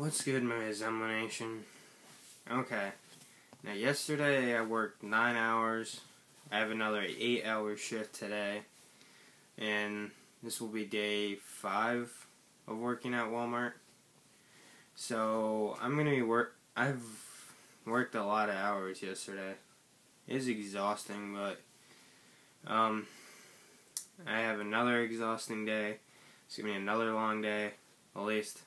What's good, my Zumbo Nation? Okay. Now, yesterday I worked nine hours. I have another eight hour shift today. And this will be day five of working at Walmart. So, I'm going to be work. I've worked a lot of hours yesterday. It is exhausting, but um, I have another exhausting day. It's going to be another long day, at least.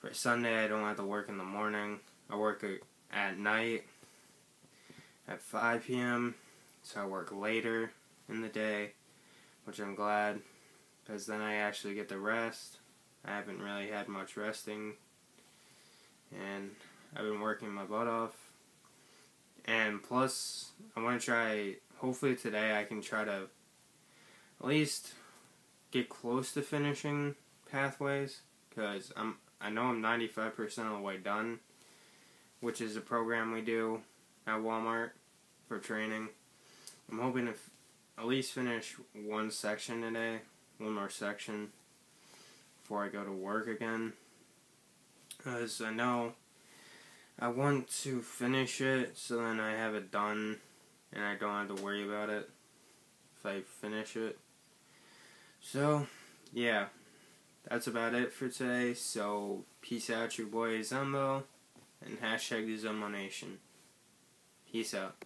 For Sunday, I don't have to work in the morning. I work at night at 5 p.m. So I work later in the day, which I'm glad because then I actually get to rest. I haven't really had much resting, and I've been working my butt off. And plus, I want to try. Hopefully today I can try to at least get close to finishing pathways because I'm I know I'm 95% of the way done, which is a program we do at Walmart for training. I'm hoping to f- at least finish one section today, one more section before I go to work again. Because I know I want to finish it so then I have it done and I don't have to worry about it if I finish it. So, yeah that's about it for today. So, peace out, your boy Zumbo, and hashtag the Zumbo Nation. Peace out.